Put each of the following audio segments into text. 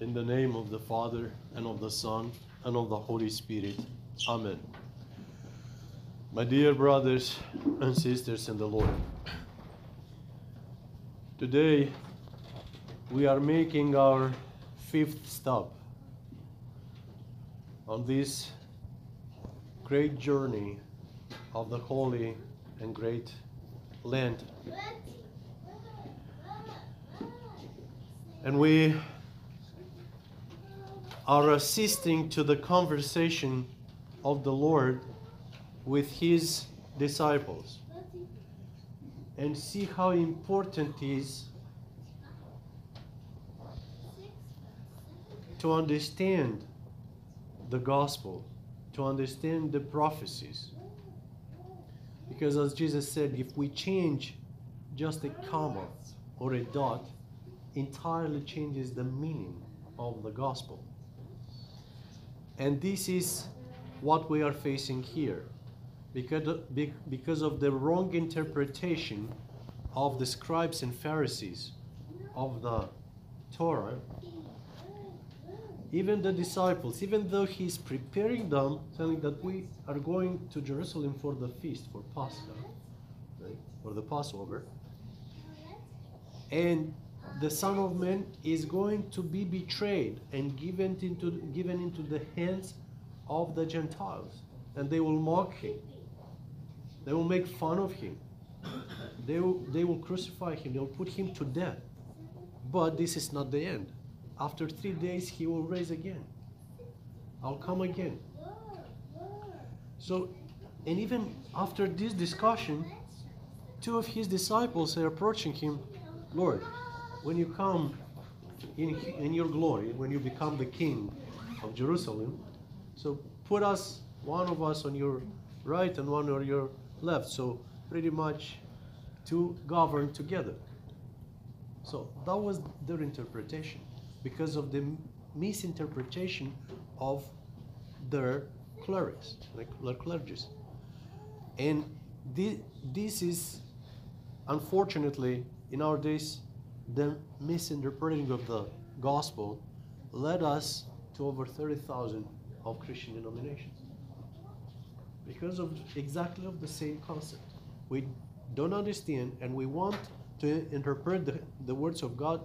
In the name of the Father, and of the Son, and of the Holy Spirit. Amen. My dear brothers and sisters in the Lord, today we are making our fifth stop on this great journey of the holy and great Lent. And we are assisting to the conversation of the Lord with his disciples and see how important it is to understand the gospel, to understand the prophecies. Because as Jesus said, if we change just a comma or a dot, entirely changes the meaning of the gospel. And this is what we are facing here. Because of, because of the wrong interpretation of the scribes and Pharisees of the Torah, even the disciples, even though he's preparing them, telling that we are going to Jerusalem for the feast, for Pascha, right? for the Passover, and the Son of Man is going to be betrayed and given into, given into the hands of the Gentiles. And they will mock him. They will make fun of him. They will, they will crucify him. They will put him to death. But this is not the end. After three days, he will rise again. I'll come again. So, and even after this discussion, two of his disciples are approaching him Lord, when you come in, in your glory, when you become the king of Jerusalem, so put us, one of us on your right and one on your left. So pretty much to govern together. So that was their interpretation because of the misinterpretation of their clerics, like their clergies. And this, this is unfortunately in our days the misinterpreting of the gospel led us to over 30,000 of Christian denominations. Because of exactly of the same concept. We don't understand and we want to interpret the, the words of God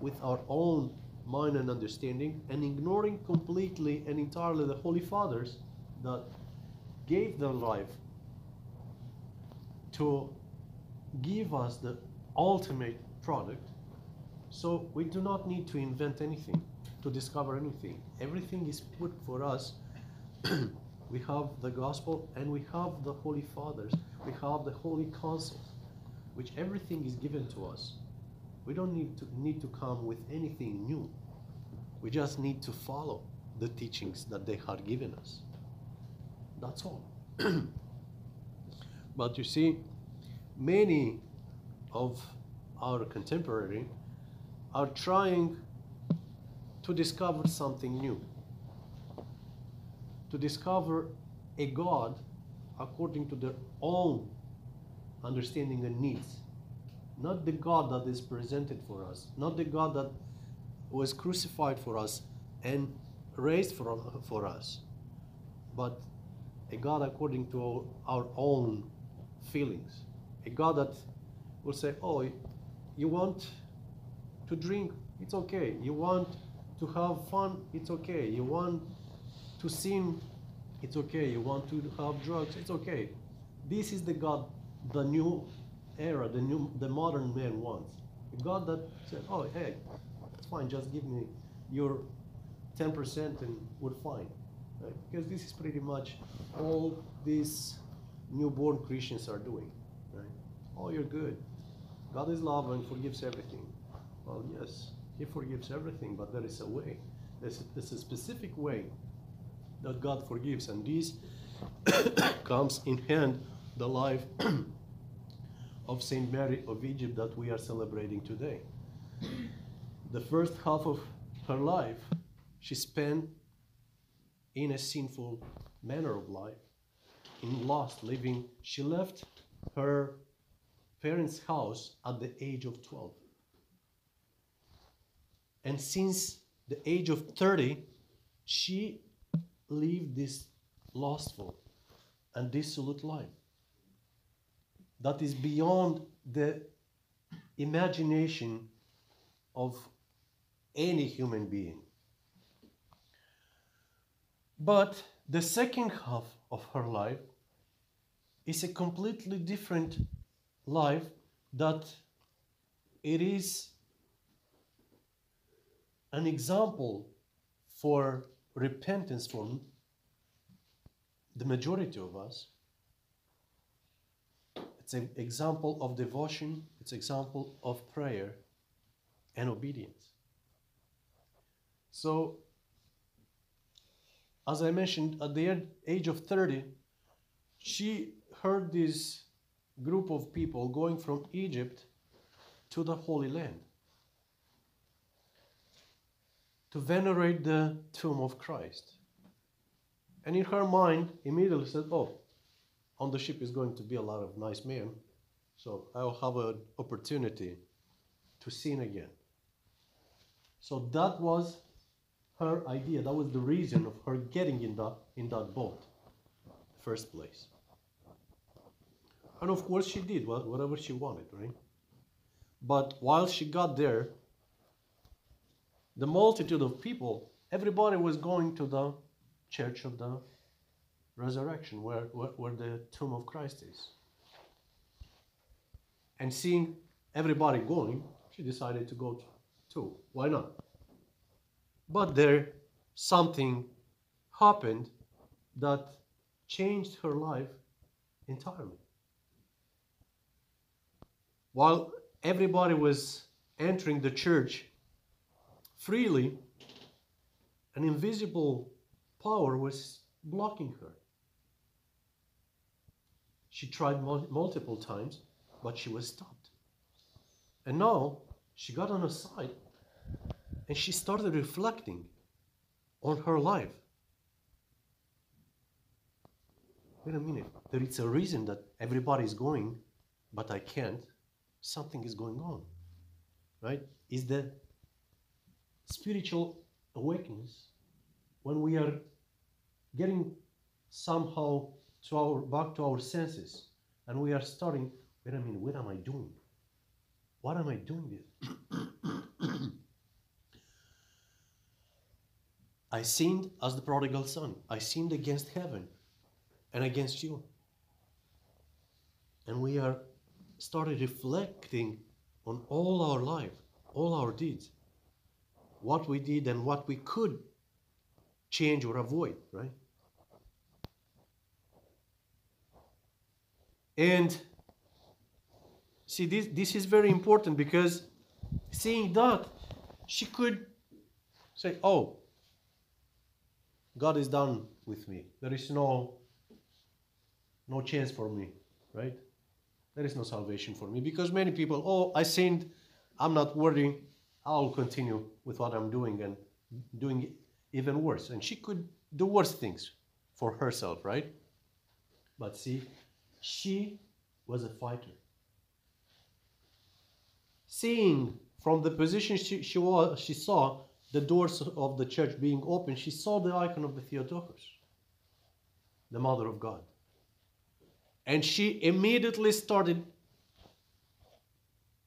with our own mind and understanding and ignoring completely and entirely the Holy Fathers that gave their life to give us the ultimate product. So we do not need to invent anything, to discover anything. Everything is put for us. we have the gospel and we have the Holy Fathers. We have the Holy council, which everything is given to us. We don't need to need to come with anything new. We just need to follow the teachings that they have given us. That's all. but you see, many of our contemporary are trying to discover something new, to discover a God according to their own understanding and needs. Not the God that is presented for us, not the God that was crucified for us and raised for, for us, but a God according to our own feelings. A God that will say, Oh, you want to drink? It's okay. You want to have fun? It's okay. You want to sin? It's okay. You want to have drugs? It's okay. This is the God, the new era, the new, the modern man wants. A God that said, "Oh, hey, it's fine. Just give me your 10% and we're fine." Right? Because this is pretty much all these newborn Christians are doing. Right? Oh, you're good. God is love and forgives everything. Well, yes, He forgives everything, but there is a way. There's a, there's a specific way that God forgives, and this comes in hand the life of Saint Mary of Egypt that we are celebrating today. The first half of her life, she spent in a sinful manner of life, in lost living. She left her parents' house at the age of 12. And since the age of 30, she lived this lustful and dissolute life that is beyond the imagination of any human being. But the second half of her life is a completely different life that it is an example for repentance for the majority of us. It's an example of devotion, it's an example of prayer and obedience. So, as I mentioned, at the age of 30, she heard this group of people going from Egypt to the Holy Land to venerate the tomb of Christ. And in her mind, immediately said, Oh, on the ship is going to be a lot of nice men, so I'll have an opportunity to sin again. So that was her idea. That was the reason of her getting in that in that boat, first place. And of course, she did whatever she wanted, right? But while she got there, the multitude of people, everybody was going to the church of the resurrection, where, where, where the tomb of Christ is. And seeing everybody going, she decided to go too. Why not? But there something happened that changed her life entirely. While everybody was entering the church freely, an invisible power was blocking her. She tried mul- multiple times, but she was stopped. And now she got on her side and she started reflecting on her life. Wait a minute, there is a reason that everybody is going, but I can't something is going on, right? Is the spiritual awakeness when we are getting somehow to our back to our senses and we are starting wait a minute what am i doing? What am i doing this i sinned as the prodigal son. I sinned against heaven and against you. And we are started reflecting on all our life, all our deeds, what we did and what we could change or avoid, right? And see, this, this is very important because seeing that, she could say, Oh, God is done with me. There is no no chance for me, right? There is no salvation for me because many people, oh, I sinned, I'm not worthy, I'll continue with what I'm doing and doing even worse. And she could do worse things for herself, right? But see, she was a fighter. Seeing from the position she, she, was, she saw the doors of the church being open, she saw the icon of the Theotokos, the Mother of God. And she immediately started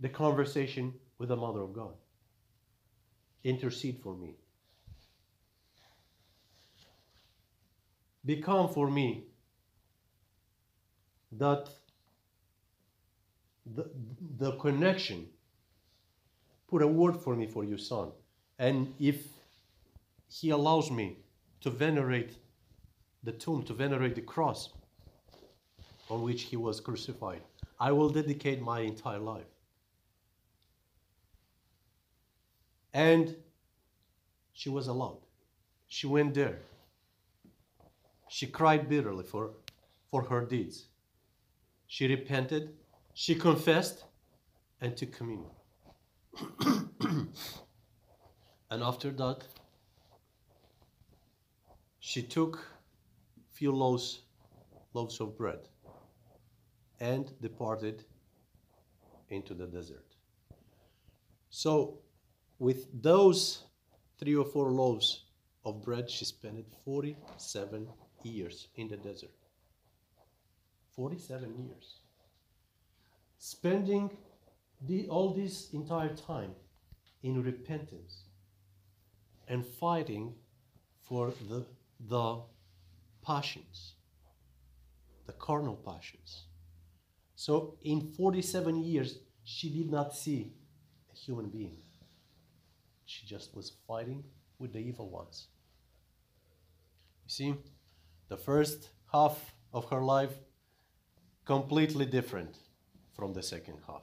the conversation with the Mother of God. Intercede for me. Become for me that the, the connection. Put a word for me for your son. And if he allows me to venerate the tomb, to venerate the cross, on which he was crucified. I will dedicate my entire life. And she was allowed. She went there. She cried bitterly for, for her deeds. She repented, she confessed, and took communion. and after that, she took few loaves, loaves of bread and departed into the desert. So, with those three or four loaves of bread, she spent 47 years in the desert. 47 years. Spending the, all this entire time in repentance and fighting for the, the passions, the carnal passions. So, in 47 years, she did not see a human being. She just was fighting with the evil ones. You see, the first half of her life completely different from the second half.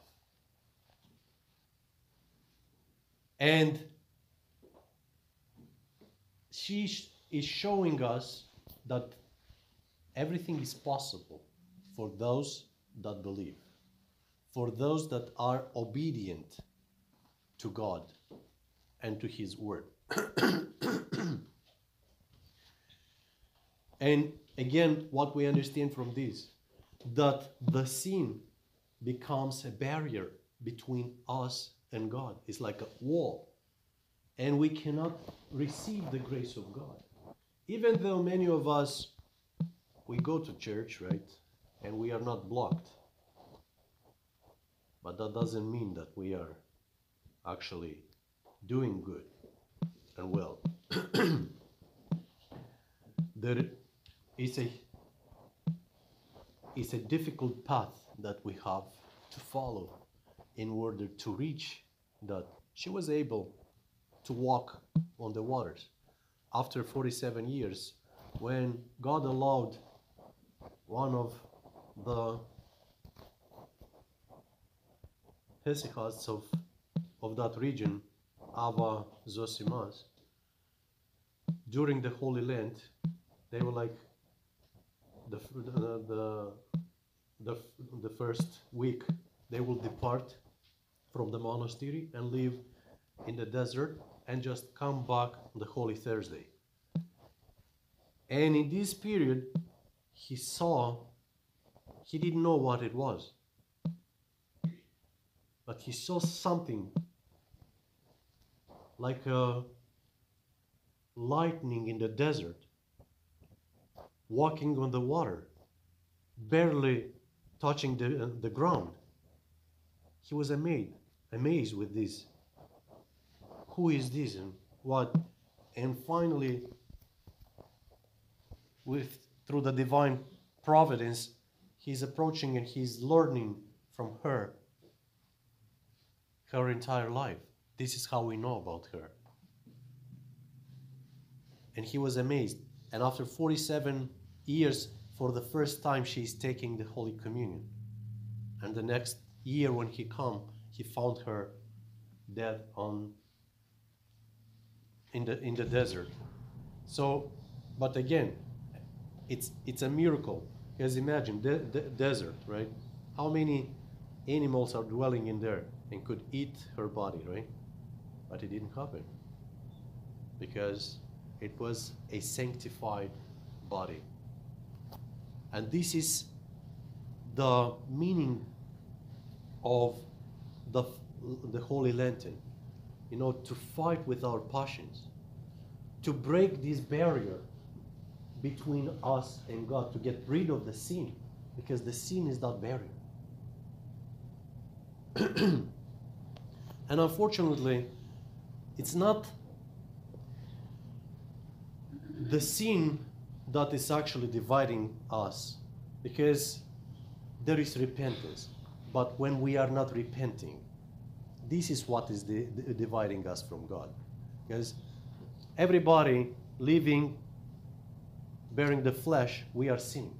And she is showing us that everything is possible for those that believe, for those that are obedient to God and to His Word. and again, what we understand from this that the sin becomes a barrier between us and God. It's like a wall. And we cannot receive the grace of God. Even though many of us, we go to church, right? And we are not blocked. But that doesn't mean that we are actually doing good and well. there is a it's a difficult path that we have to follow in order to reach that. She was able to walk on the waters after 47 years when God allowed one of the hesychasts of, of that region, Abba Zosimas, during the Holy Lent, they were like the, the, the, the, first week they will depart from the monastery and live in the desert and just come back on the Holy Thursday. And in this period, he saw, he didn't know what it was, but he saw something like a lightning in the desert, walking on the water, barely touching the, uh, the ground. He was amazed, amazed with this. Who is this and what? And finally, with through the divine providence, he's approaching and he's learning from her her entire life. This is how we know about her. And he was amazed. And after 47 years, for the first time, she is taking the Holy Communion. And the next year, when he come, he found her dead on in the in the desert. So, but again, it's it's a miracle. Because imagine the, the desert, right? How many animals are dwelling in there and could eat her body, right? But it didn't happen because it was a sanctified body. And this is the meaning of the, the Holy Lenten, You know, to fight with our passions, to break this barrier between us and God, to get rid of the sin, because the sin is that barrier. and unfortunately, it's not the sin that is actually dividing us, because there is repentance. But when we are not repenting, this is what is the, the dividing us from God. Because everybody living, bearing the flesh, we are sin.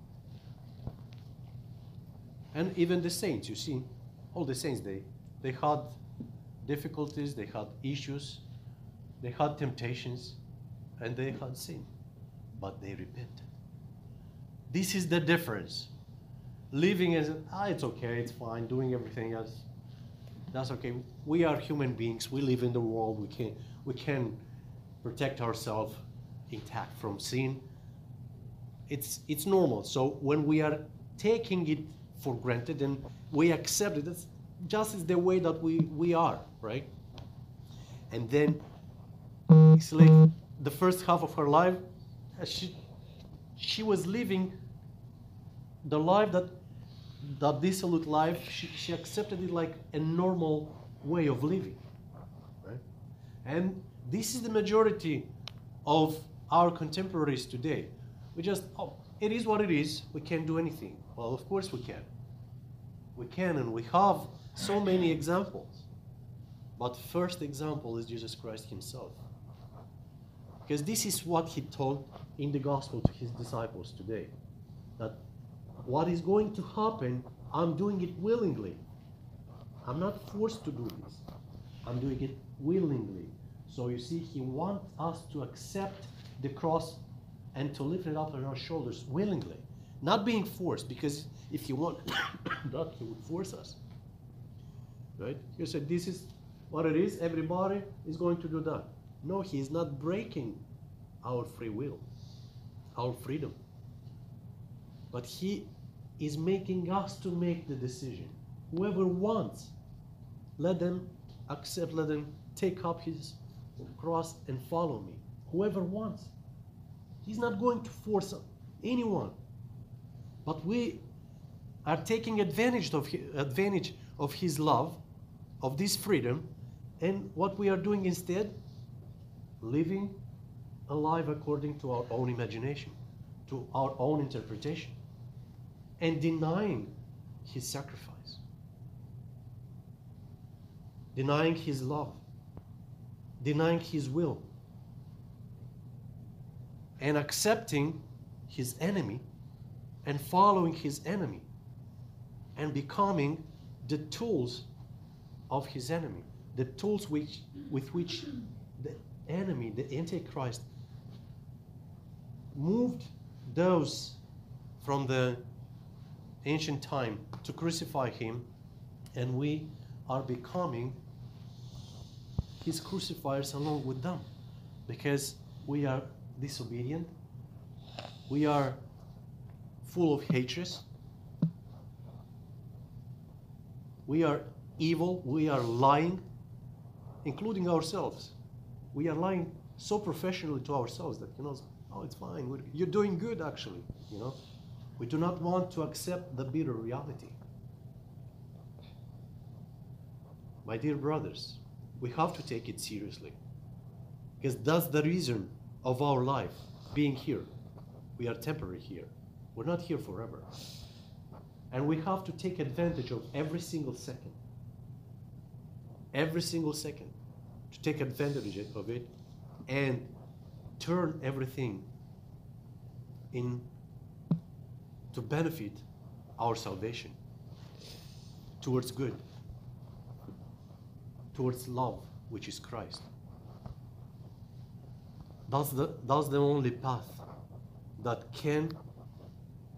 And even the saints, you see, all the saints, they, they had difficulties, they had issues, they had temptations, and they had sin. But they repented. This is the difference. Living as, ah, it's okay, it's fine, doing everything else, that's okay. We are human beings. We live in the world. We can we can protect ourselves intact from sin. It's it's normal. So when we are taking it for granted and we accept it, that's just is the way that we we are, right? And then like the first half of her life, uh, she, she was living the life that, that dissolute life, she, she accepted it like a normal way of living. Right? And this is the majority of our contemporaries today. We just, oh, it is what it is. We can't do anything. Well, of course we can. We can, and we have so many examples. But first example is Jesus Christ Himself. Because this is what He told in the gospel to His disciples today. That what is going to happen, I'm doing it willingly. I'm not forced to do this. I'm doing it willingly. So you see, He wants us to accept the cross and to lift it up on our shoulders willingly, not being forced. Because if He wanted that, He would force us. Right? He said, "This is what it is. Everybody is going to do that." No, He is not breaking our free will, our freedom. But He is making us to make the decision. Whoever wants, let them accept, let them take up His cross and follow me. Whoever wants. He's not going to force anyone. But we are taking advantage of advantage of his love, of this freedom, and what we are doing instead, living a life according to our own imagination, to our own interpretation, and denying his sacrifice, denying his love, denying his will and accepting his enemy and following his enemy and becoming the tools of his enemy. The tools which with which the enemy the antichrist moved those from the ancient time to crucify him and we are becoming his crucifiers along with them because we are disobedient. We are full of hatred. We are evil. We are lying, including ourselves. We are lying so professionally to ourselves that, you know, oh, it's fine. We're, you're doing good, actually. You know, we do not want to accept the bitter reality. My dear brothers, we have to take it seriously because that's the reason of our life being here. We are temporary here. We're not here forever. And we have to take advantage of every single second. Every single second. To take advantage of it and turn everything in to benefit our salvation towards good, towards love, which is Christ. That's the, that's the only path that can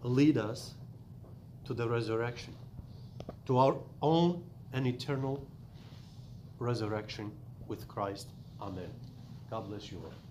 lead us to the resurrection, to our own and eternal resurrection with Christ. Amen. God bless you all.